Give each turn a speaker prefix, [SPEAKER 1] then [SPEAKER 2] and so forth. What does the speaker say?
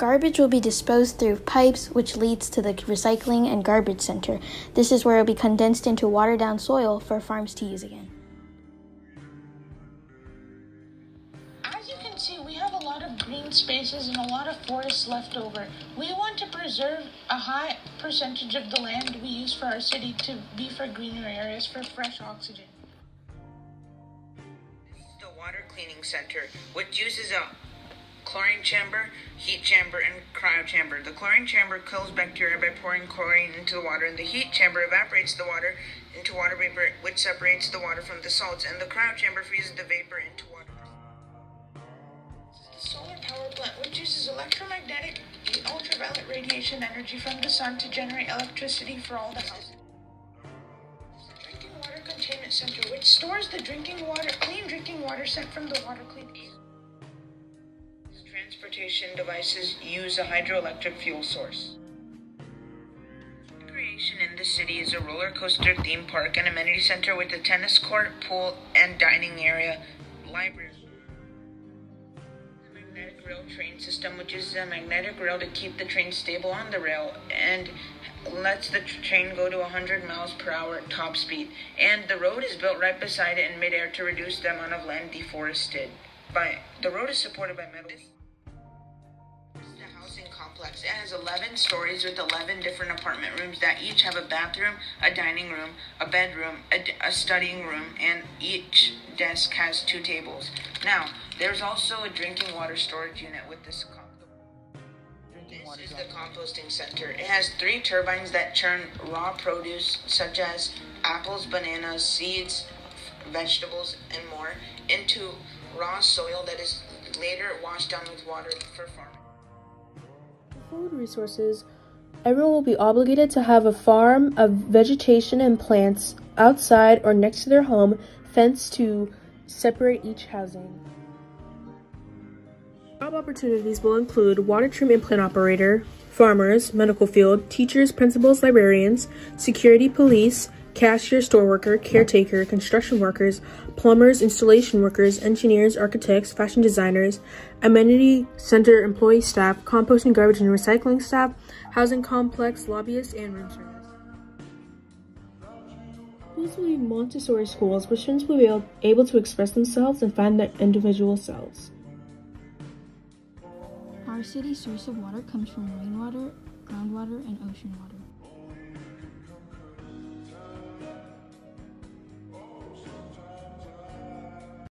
[SPEAKER 1] Garbage will be disposed through pipes, which leads to the recycling and garbage center. This is where it will be condensed into watered down soil for farms to use again.
[SPEAKER 2] As you can see, we have a lot of green spaces and a lot of forests left over. We want to preserve a high percentage of the land we use for our city to be for greener areas for fresh oxygen.
[SPEAKER 3] This is the water cleaning center, which uses a chlorine chamber, heat chamber, and cryo chamber. The chlorine chamber kills bacteria by pouring chlorine into the water, and the heat chamber evaporates the water into water vapor, which separates the water from the salts, and the cryo chamber freezes the vapor into water.
[SPEAKER 2] The solar power plant, which uses electromagnetic ultraviolet radiation energy from the sun to generate electricity for all the houses. Drinking water containment center, which stores the drinking water, clean drinking water sent from the water clean
[SPEAKER 3] transportation devices use a hydroelectric fuel source. Recreation in the city is a roller coaster theme park and amenity center with a tennis court, pool, and dining area, library. The magnetic rail train system, which uses a magnetic rail to keep the train stable on the rail and lets the train go to 100 miles per hour at top speed. And the road is built right beside it in midair to reduce the amount of land deforested. By the road is supported by metal complex. It has 11 stories with 11 different apartment rooms that each have a bathroom, a dining room, a bedroom, a, a studying room, and each desk has two tables. Now, there's also a drinking water storage unit with this. This is the composting center. It has three turbines that churn raw produce such as apples, bananas, seeds, vegetables, and more into raw soil that is later washed down with water for farming
[SPEAKER 4] food resources, everyone will be obligated to have a farm of vegetation and plants outside or next to their home, fenced to separate each housing. Job opportunities will include water treatment plant operator, farmers, medical field, teachers, principals, librarians, security police, cashier, store worker, caretaker, construction workers, plumbers, installation workers, engineers, architects, fashion designers, amenity center employee staff, composting, garbage, and recycling staff, housing complex, lobbyists, and room service. These will be Montessori schools where students will be able to express themselves and find their individual selves.
[SPEAKER 1] Our city's source of water comes from rainwater, groundwater, and ocean water.